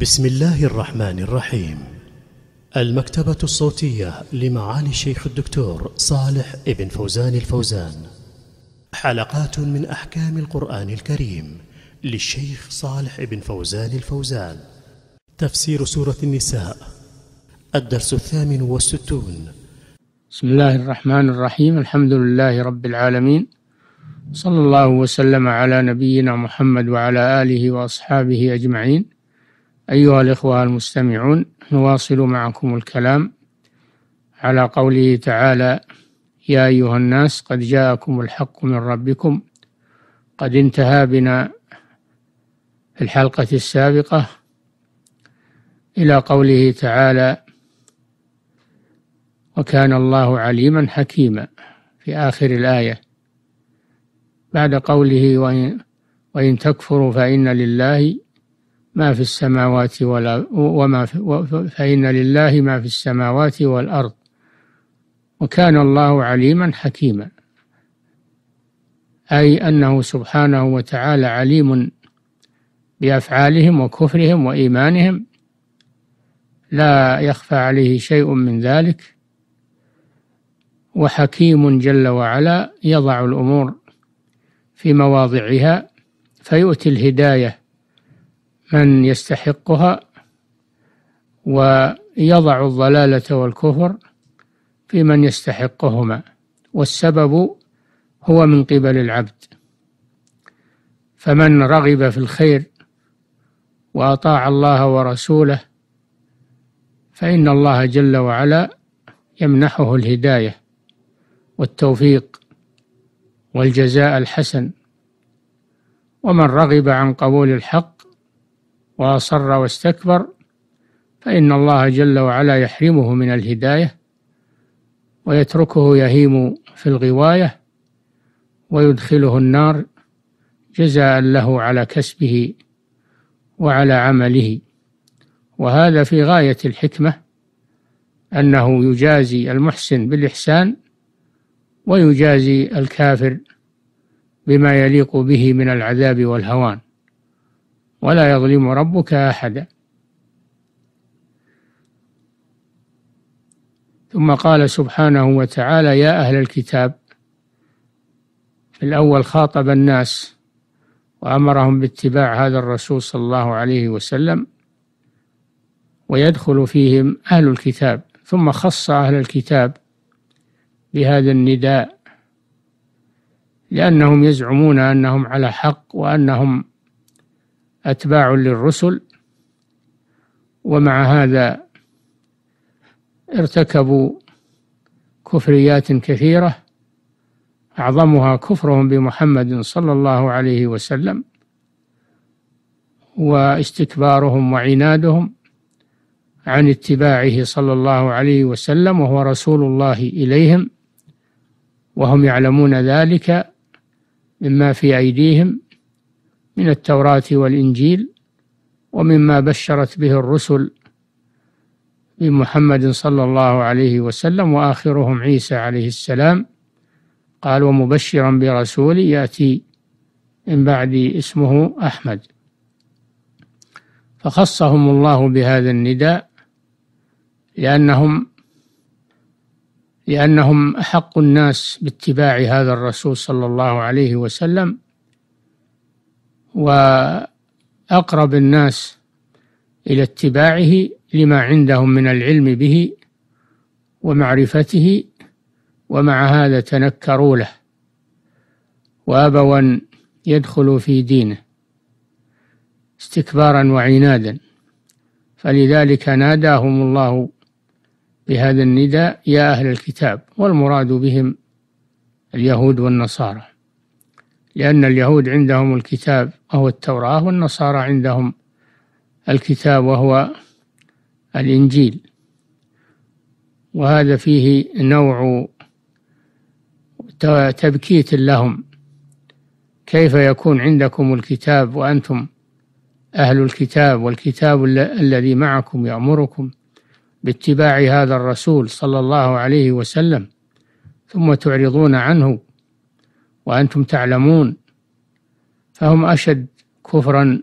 بسم الله الرحمن الرحيم. المكتبة الصوتية لمعالي الشيخ الدكتور صالح ابن فوزان الفوزان. حلقات من أحكام القرآن الكريم للشيخ صالح ابن فوزان الفوزان. تفسير سورة النساء. الدرس الثامن والستون. بسم الله الرحمن الرحيم. الحمد لله رب العالمين. صلى الله وسلم على نبينا محمد وعلى آله وأصحابه أجمعين. أيها الإخوة المستمعون نواصل معكم الكلام على قوله تعالى يا أيها الناس قد جاءكم الحق من ربكم قد انتهى بنا في الحلقة السابقة إلى قوله تعالى وكان الله عليما حكيما في آخر الآية. بعد قوله وإن, وإن تكفروا فإن لله ما في السماوات ولا وما فإن لله ما في السماوات والأرض. وكان الله عليما حكيما. أي أنه سبحانه وتعالى عليم بأفعالهم وكفرهم وإيمانهم. لا يخفى عليه شيء من ذلك. وحكيم جل وعلا يضع الأمور في مواضعها فيؤتي الهداية من يستحقها ويضع الضلالة والكفر في من يستحقهما والسبب هو من قبل العبد. فمن رغب في الخير وأطاع الله ورسوله فإن الله جل وعلا يمنحه الهداية والتوفيق والجزاء الحسن. ومن رغب عن قبول الحق وأصر واستكبر فإن الله جل وعلا يحرمه من الهداية ويتركه يهيم في الغواية ويدخله النار جزاء له على كسبه وعلى عمله. وهذا في غاية الحكمة أنه يجازي المحسن بالإحسان ويجازي الكافر بما يليق به من العذاب والهوان. ولا يظلم ربك احدا ثم قال سبحانه وتعالى يا أهل الكتاب في الأول خاطب الناس وأمرهم باتباع هذا الرسول صلى الله عليه وسلم ويدخل فيهم أهل الكتاب ثم خص أهل الكتاب بهذا النداء لأنهم يزعمون أنهم على حق وأنهم أتباع للرسل ومع هذا ارتكبوا كفريات كثيرة أعظمها كفرهم بمحمد صلى الله عليه وسلم واستكبارهم وعنادهم عن اتباعه صلى الله عليه وسلم وهو رسول الله إليهم وهم يعلمون ذلك مما في أيديهم من التوراة والإنجيل ومما بشرت به الرسل بمحمد صلى الله عليه وسلم وآخرهم عيسى عليه السلام. قال ومبشرا برسول يأتي من بعد اسمه أحمد. فخصهم الله بهذا النداء لأنهم لأنهم أحق الناس باتباع هذا الرسول صلى الله عليه وسلم. وأقرب الناس إلى اتباعه لما عندهم من العلم به ومعرفته ومع هذا تنكروا له. وأبوا أن يدخلوا في دينه استكبارا وعنادا. فلذلك ناداهم الله بهذا النداء يا أهل الكتاب والمراد بهم اليهود والنصارى. لأن اليهود عندهم الكتاب وهو التوراة والنصارى عندهم الكتاب وهو الإنجيل. وهذا فيه نوع تبكيت لهم. كيف يكون عندكم الكتاب وأنتم أهل الكتاب والكتاب الذي معكم يأمركم باتباع هذا الرسول صلى الله عليه وسلم ثم تعرضون عنه وأنتم تعلمون فهم أشد كفرا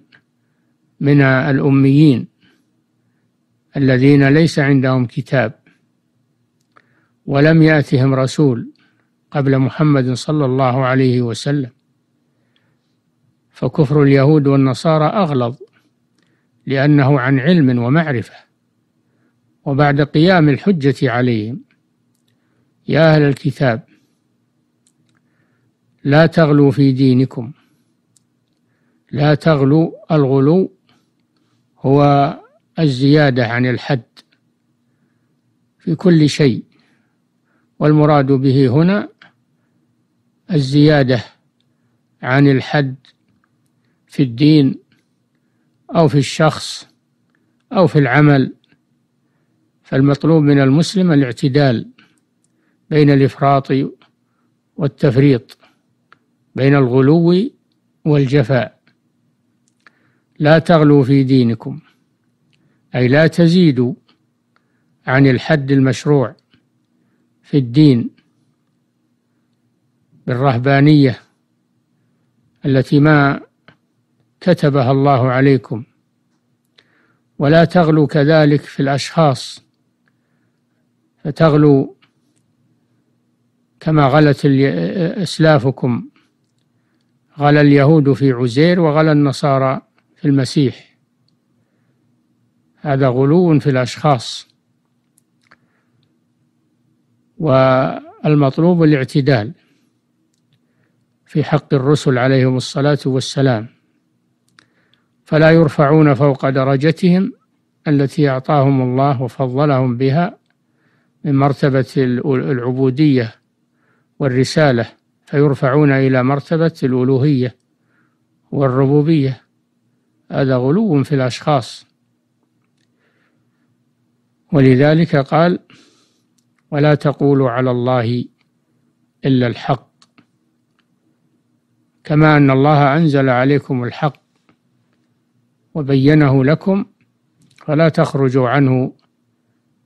من الأميين الذين ليس عندهم كتاب ولم يأتهم رسول قبل محمد صلى الله عليه وسلم. فكفر اليهود والنصارى أغلظ لأنه عن علم ومعرفة. وبعد قيام الحجة عليهم يا أهل الكتاب لا تغلوا في دينكم. لا تغلوا الغلو هو الزيادة عن الحد في كل شيء والمراد به هنا الزيادة عن الحد في الدين أو في الشخص أو في العمل. فالمطلوب من المسلم الاعتدال بين الإفراط والتفريط. بين الغلو والجفاء. لا تغلوا في دينكم أي لا تزيدوا عن الحد المشروع في الدين بالرهبانية التي ما كتبها الله عليكم. ولا تغلوا كذلك في الأشخاص فتغلوا كما غلت أسلافكم غلا اليهود في عزير وغلا النصارى في المسيح. هذا غلو في الأشخاص. والمطلوب الاعتدال في حق الرسل عليهم الصلاة والسلام. فلا يرفعون فوق درجتهم التي أعطاهم الله وفضلهم بها من مرتبة العبودية والرسالة. فيرفعون إلى مرتبة الألوهية والربوبية. هذا غلو في الأشخاص. ولذلك قال ولا تقولوا على الله إلا الحق. كما أن الله أنزل عليكم الحق وبينه لكم فلا تخرجوا عنه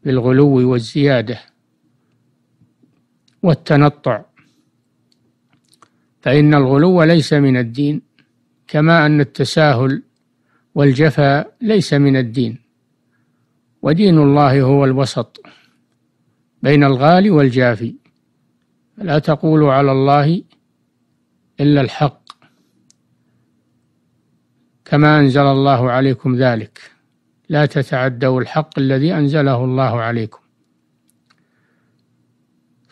بالغلو والزيادة والتنطع. فإن الغلو ليس من الدين كما أن التساهل والجفا ليس من الدين. ودين الله هو الوسط بين الغالي والجافي. لا تقولوا على الله إلا الحق. كما أنزل الله عليكم ذلك. لا تتعدوا الحق الذي أنزله الله عليكم.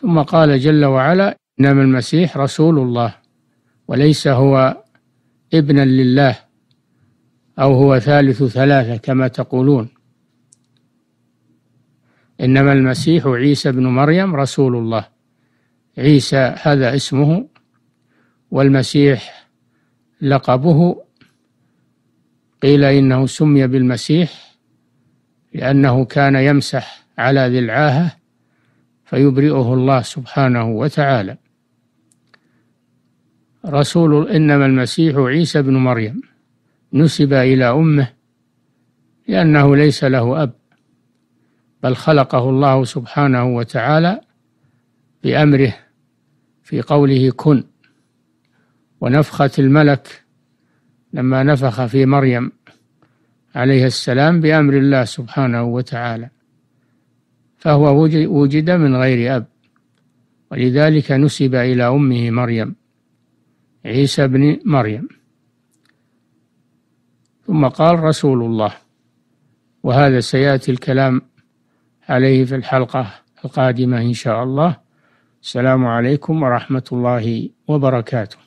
ثم قال جل وعلا إنما المسيح رسول الله. وليس هو ابنا لله أو هو ثالث ثلاثة كما تقولون. إنما المسيح عيسى بن مريم رسول الله. عيسى هذا اسمه والمسيح لقبه. قيل إنه سمي بالمسيح لأنه كان يمسح على ذي العاهة فيبرئه الله سبحانه وتعالى. رسول إنما المسيح عيسى بن مريم. نسب إلى أمه لأنه ليس له أب بل خلقه الله سبحانه وتعالى بأمره في قوله كن. ونفخة الملك لما نفخ في مريم عليه السلام بأمر الله سبحانه وتعالى فهو وجد من غير أب. ولذلك نسب إلى أمه مريم. عيسى بن مريم. ثم قال رسول الله وهذا سيأتي الكلام عليه في الحلقة القادمة إن شاء الله. السلام عليكم ورحمة الله وبركاته.